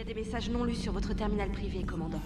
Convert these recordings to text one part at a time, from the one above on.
a des messages non lus sur votre terminal privé, commandant.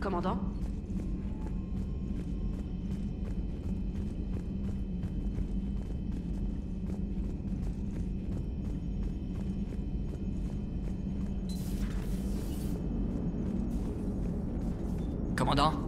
Commandant? Commandant?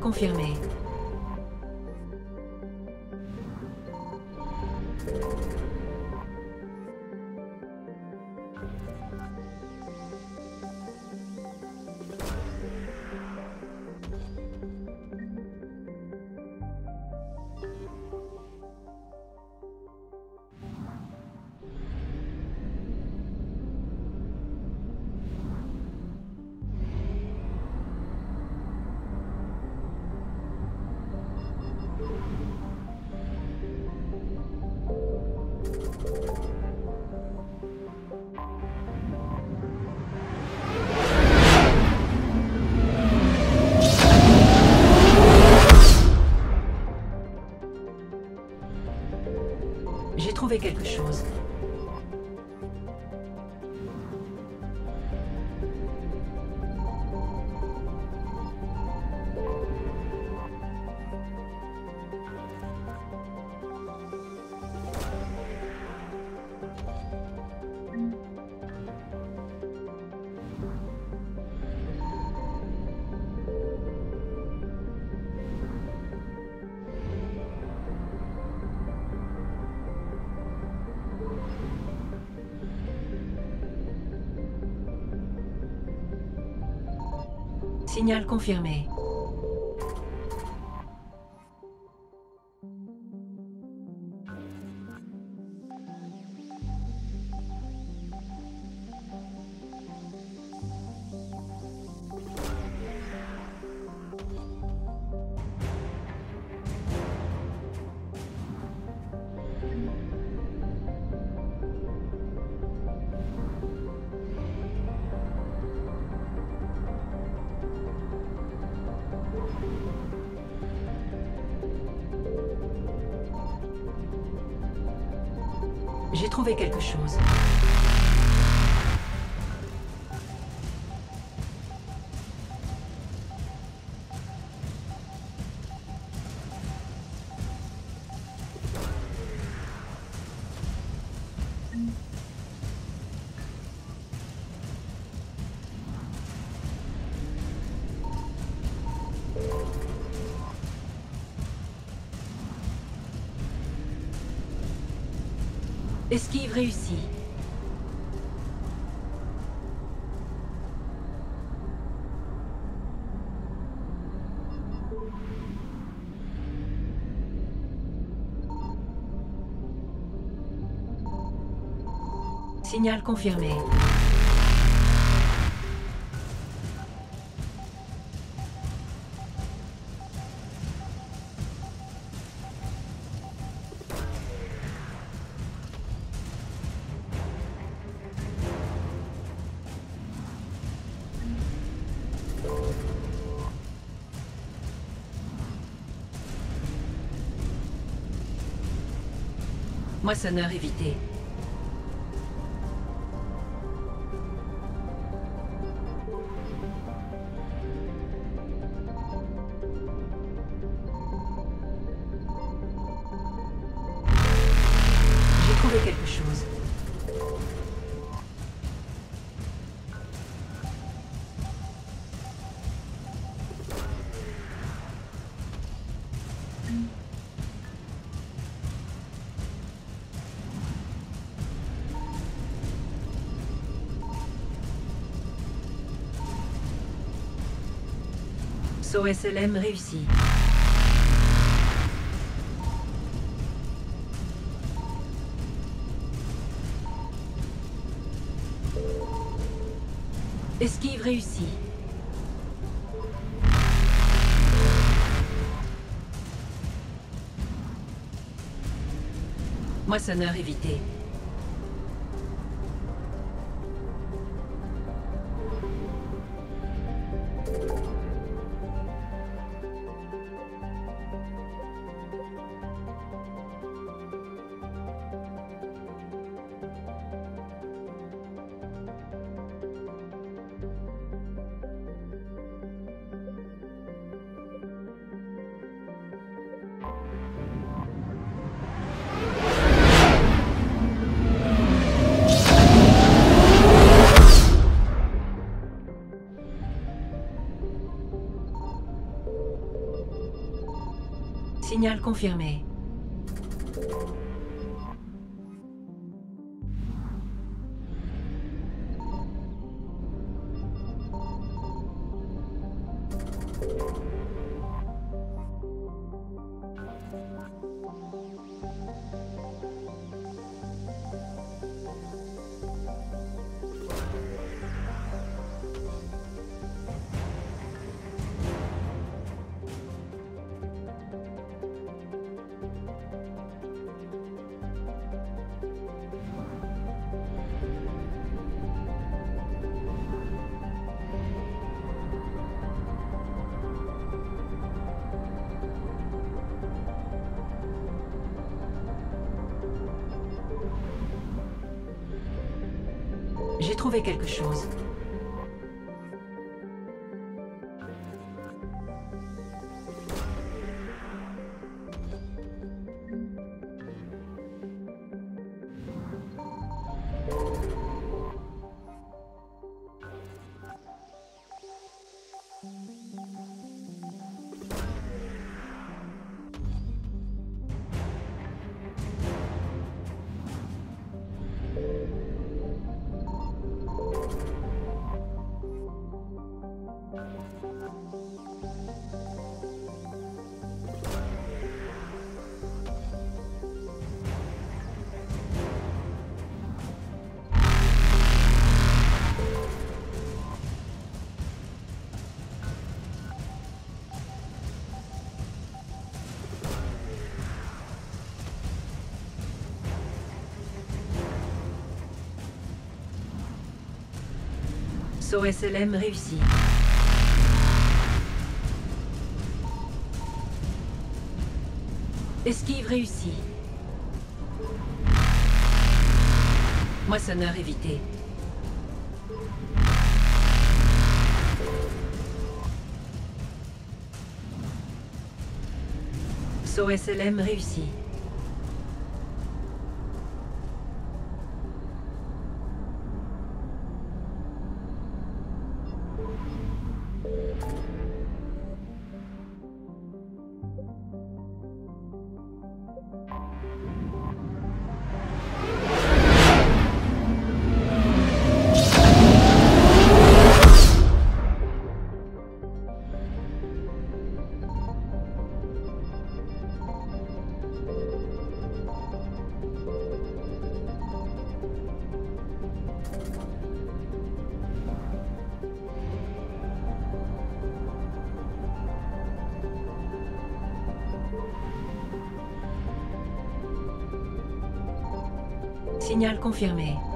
Confirmé. Signal confirmé. Esquive réussie. Signal confirmé. Moissonneur évité. Saut SLM réussi. Esquive réussie. Moissonneur évité. Signal confirmé. J'ai trouvé quelque chose. Saut SLM réussi. Esquive réussie. Moissonneur évité. Saut SLM réussi. Confirmé.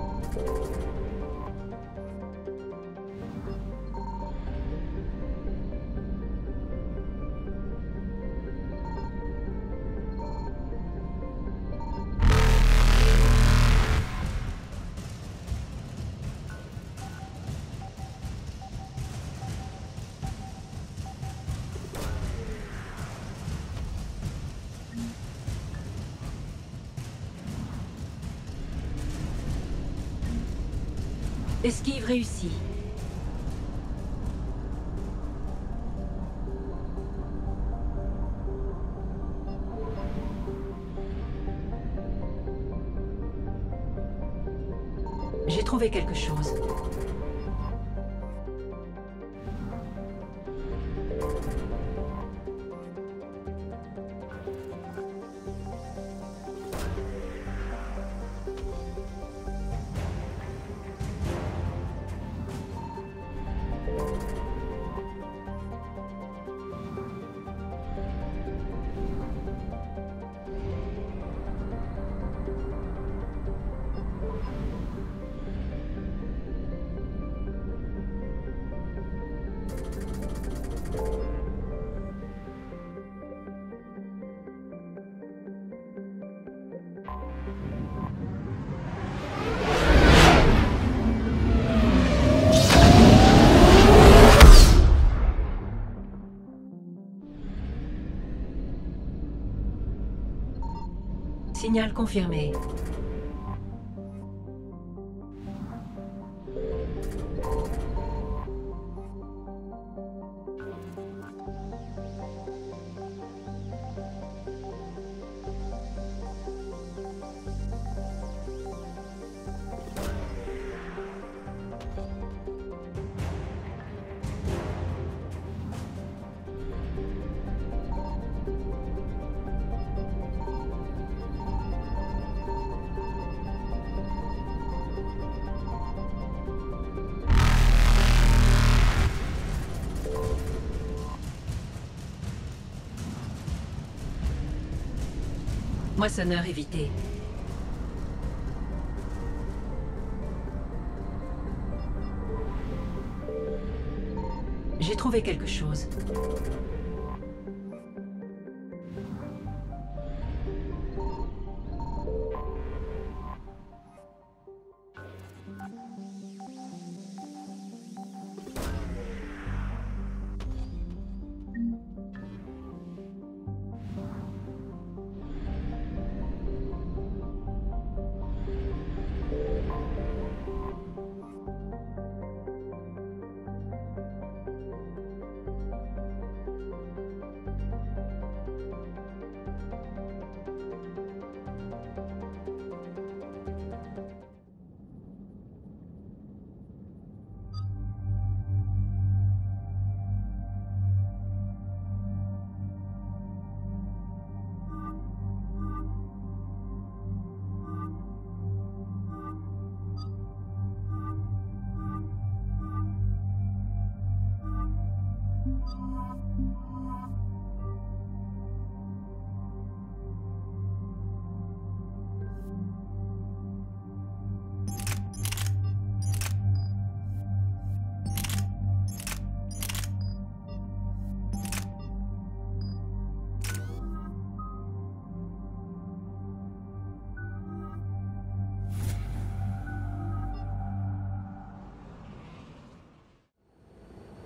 Esquive réussie. J'ai trouvé quelque chose. Signal confirmé. Moissonneur évité. J'ai trouvé quelque chose.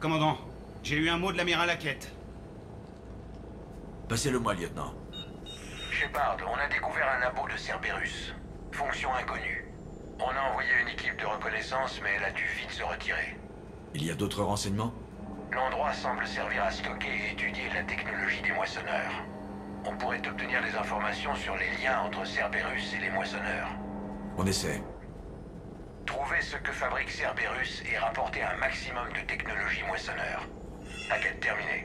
Commandant, j'ai eu un mot de l'amiral Hackett. Passez-le-moi, lieutenant. Shepard, on a découvert un labo de Cerberus. Fonction inconnue. On a envoyé une équipe de reconnaissance, mais elle a dû vite se retirer. Il y a d'autres renseignements? L'endroit semble servir à stocker et étudier la technologie des moissonneurs. On pourrait obtenir des informations sur les liens entre Cerberus et les moissonneurs. On essaie. Ce que fabrique Cerberus et rapporter un maximum de technologie moissonneur. Enquête terminée.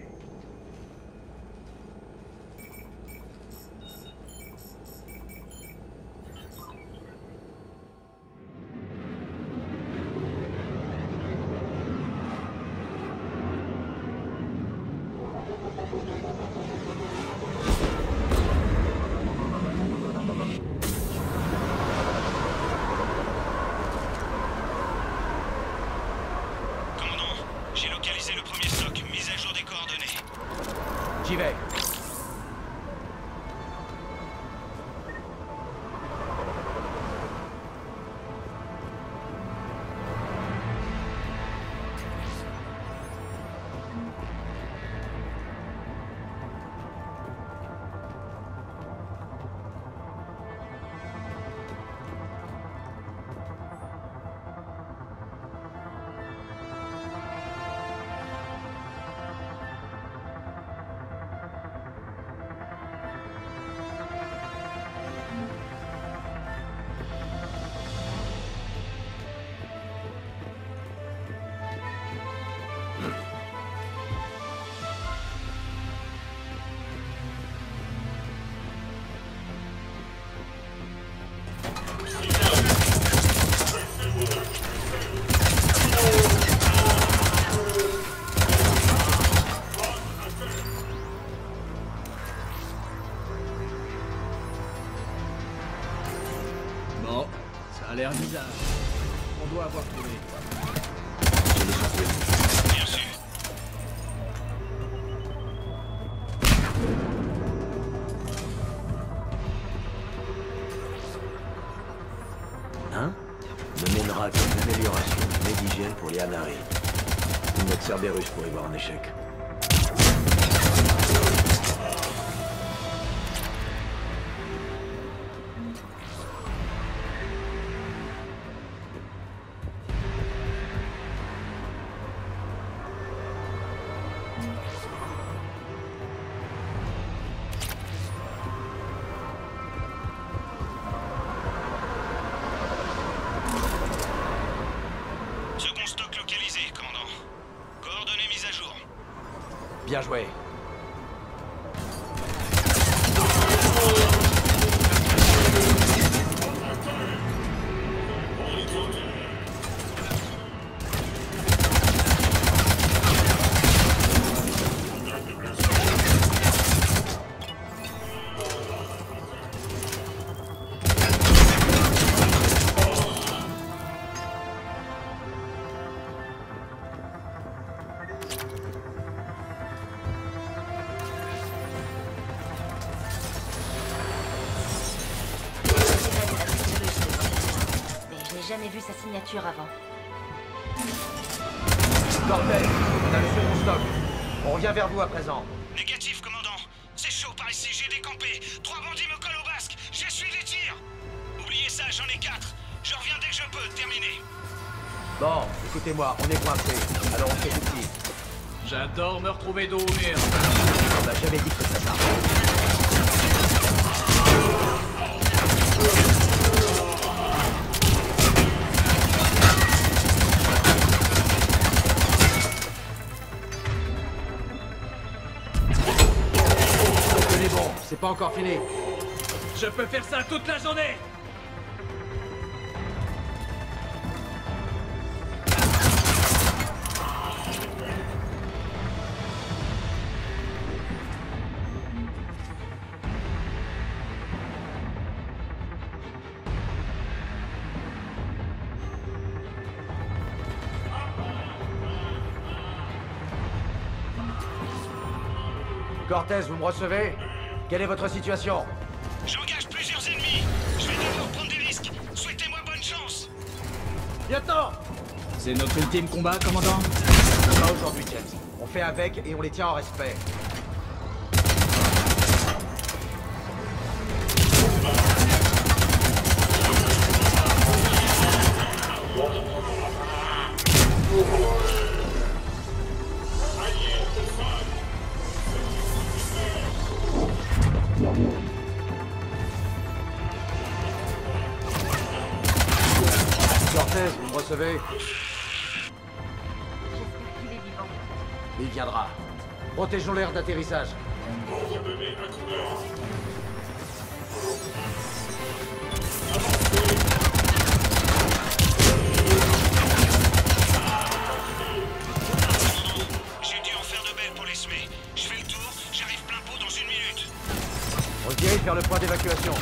Hein ne mènera qu'à une amélioration du Médigène pour les Hanari. Une note Cerberus pour y voir un échec. Jamais vu sa signature avant. Cortez, on a le second stock. On revient vers vous à présent. Négatif, commandant. C'est chaud par ici, j'ai décampé. Trois bandits me collent au basque. J'essuie les tirs. Oubliez ça, j'en ai quatre. Je reviens dès que je peux, terminé. Bon, écoutez-moi, on est coincé. Alors on fait tout petit. J'adore me retrouver dos au mur. On n'a jamais dit que ça s'arrête. Pas encore fini. Je peux faire ça toute la journée Cortez, vous me recevez? Quelle est votre situation J'engage plusieurs ennemis. Je vais d'abord prendre des risques. Souhaitez-moi bonne chance. Lieutenant C'est notre ultime combat, commandant Pas aujourd'hui, James. On fait avec et on les tient en respect. Il viendra. Protégeons l'air d'atterrissage. J'ai dû en faire de belles pour les semer. Je fais le tour, j'arrive plein pot dans une minute. On se dirige vers le point d'évacuation.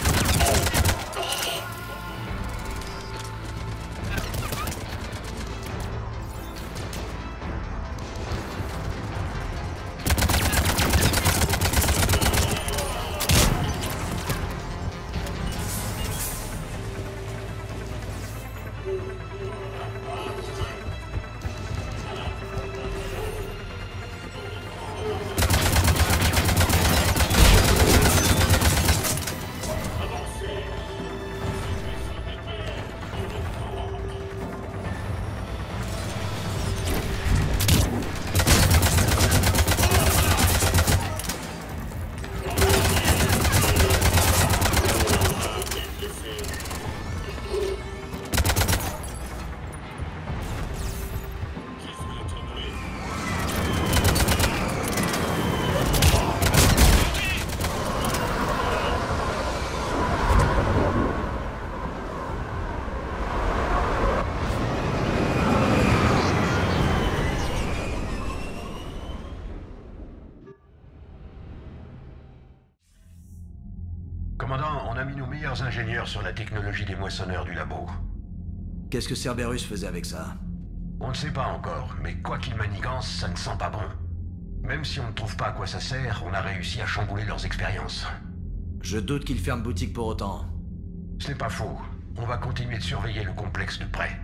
Sur la technologie des moissonneurs du labo. Qu'est-ce que Cerberus faisait avec ça? On ne sait pas encore, mais quoi qu'ils manigancent, ça ne sent pas bon. Même si on ne trouve pas à quoi ça sert, on a réussi à chambouler leurs expériences. Je doute qu'il ferme boutique pour autant. Ce n'est pas faux. On va continuer de surveiller le complexe de près.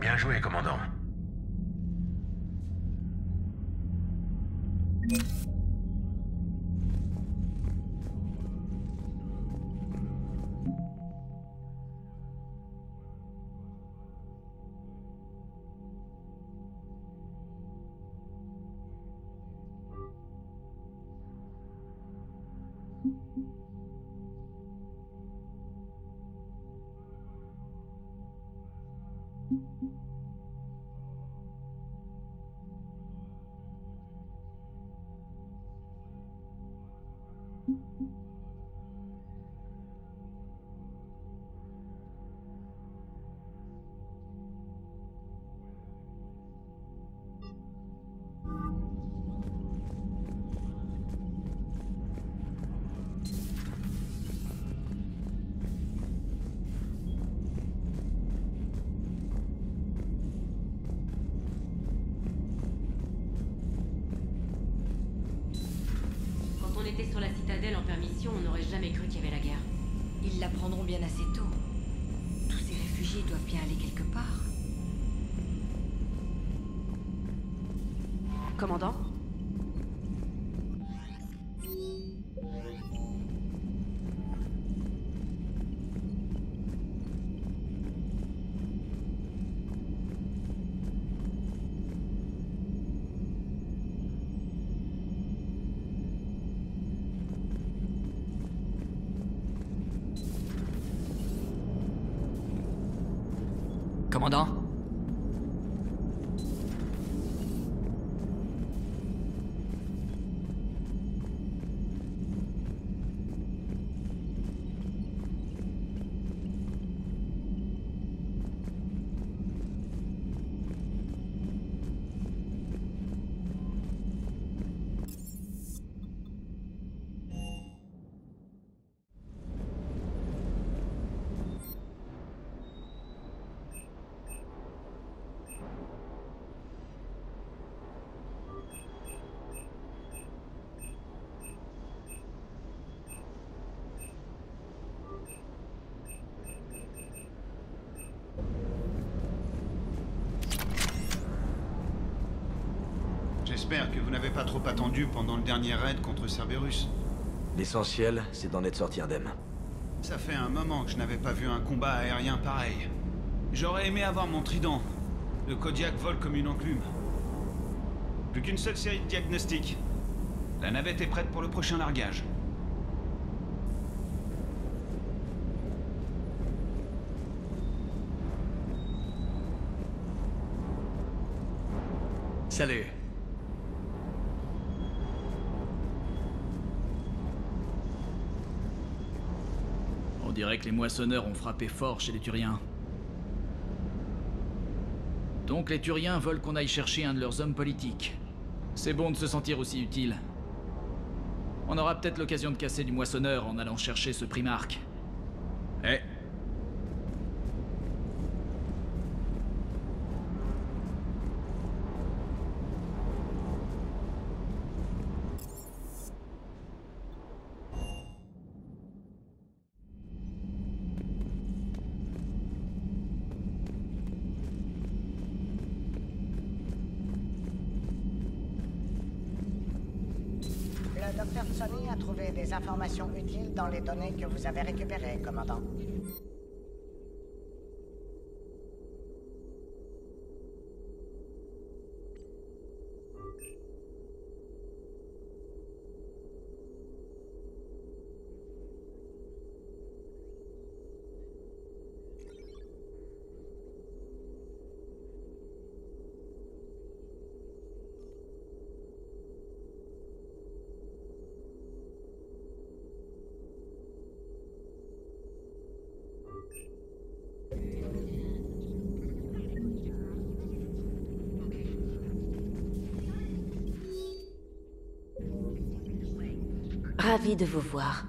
Bien joué, commandant. Personnel en permission, on n'aurait jamais cru qu'il y avait la guerre. Ils l'apprendront bien assez tôt. Tous ces réfugiés doivent bien aller quelque part. Commandant J'espère que vous n'avez pas trop attendu pendant le dernier raid contre Cerberus. L'essentiel, c'est d'en être sorti indemne. Ça fait un moment que je n'avais pas vu un combat aérien pareil. J'aurais aimé avoir mon trident. Le Kodiak vole comme une enclume. Plus qu'une seule série de diagnostics. La navette est prête pour le prochain largage. Salut. On dirait que les moissonneurs ont frappé fort chez les Turiens. Donc les Turiens veulent qu'on aille chercher un de leurs hommes politiques. C'est bon de se sentir aussi utile. On aura peut-être l'occasion de casser du moissonneur en allant chercher ce primarque. Eh Le docteur Sony a trouvé des informations utiles les données que vous avez récupérées, commandant. Ravi de vous voir.